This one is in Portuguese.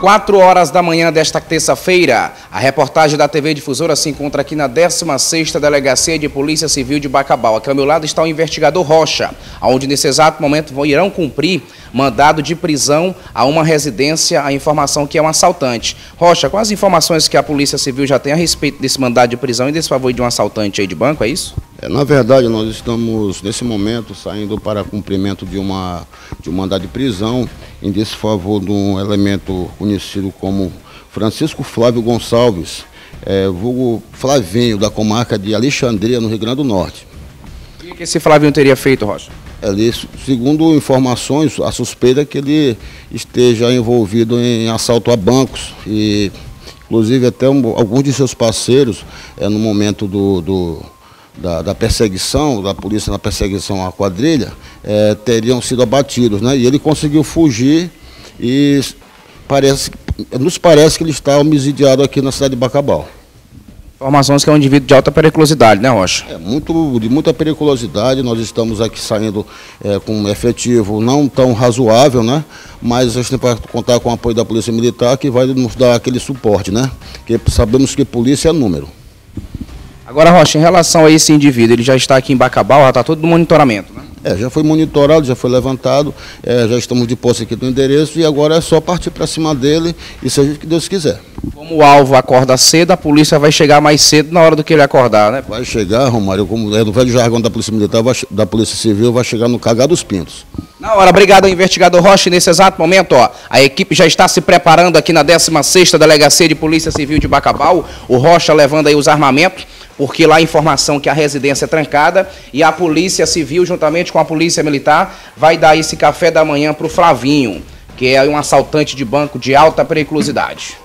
4 horas da manhã desta terça-feira, a reportagem da TV Difusora se encontra aqui na 16ª Delegacia de Polícia Civil de Bacabal. Aqui ao meu lado está o investigador Rocha, onde nesse exato momento irão cumprir mandado de prisão a uma residência, a informação que é um assaltante. Rocha, quais as informações que a Polícia Civil já tem a respeito desse mandado de prisão e desse favor de um assaltante aí de banco, é isso? É, na verdade, nós estamos, nesse momento, saindo para cumprimento de, uma, de um mandado de prisão em desfavor de um elemento conhecido como Francisco Flávio Gonçalves, é, vulgo Flavinho, da comarca de Alexandria, no Rio Grande do Norte. O que esse Flavinho teria feito, Rocha? Ele, segundo informações, a suspeita é que ele esteja envolvido em assalto a bancos e, inclusive, até um, alguns de seus parceiros, é, no momento do, do da, da, perseguição, da polícia na perseguição à quadrilha, é, teriam sido abatidos. Né? E ele conseguiu fugir e parece, nos parece que ele está homicidiado aqui na cidade de Bacabal. Informações que é um indivíduo de alta periculosidade, né, Rocha? É, muito, de muita periculosidade. Nós estamos aqui saindo é, com um efetivo não tão razoável, né? Mas a gente tem que contar com o apoio da Polícia Militar, que vai nos dar aquele suporte, né? Porque sabemos que polícia é número. Agora, Rocha, em relação a esse indivíduo, ele já está aqui em Bacabal, já está todo no monitoramento, né? É, já foi monitorado, já foi levantado, é, já estamos de posse aqui do endereço e agora é só partir para cima dele e seja o que Deus quiser. Como o alvo acorda cedo, a polícia vai chegar mais cedo na hora do que ele acordar, né? Vai chegar, Romário, como é no velho jargão da Polícia Militar, vai, da Polícia Civil, vai chegar no cagar dos pintos. Na hora, obrigado ao investigador Rocha. Nesse exato momento, ó, a equipe já está se preparando aqui na 16ª Delegacia de Polícia Civil de Bacabal. O Rocha levando aí os armamentos porque lá a informação que a residência é trancada e a Polícia Civil, juntamente com a Polícia Militar, vai dar esse café da manhã para o Flavinho, que é um assaltante de banco de alta periculosidade.